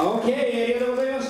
Ok, ele não veio a